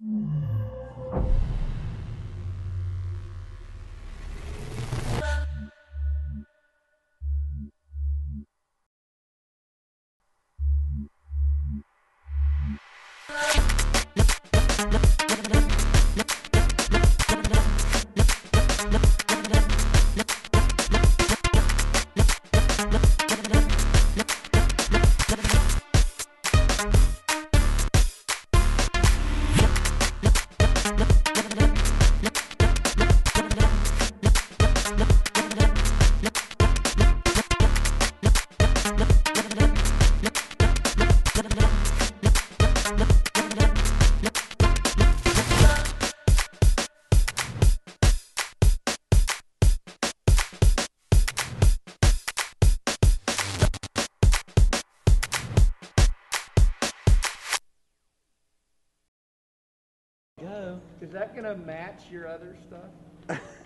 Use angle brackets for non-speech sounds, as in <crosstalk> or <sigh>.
Mm. Go. Is that gonna match your other stuff? <laughs>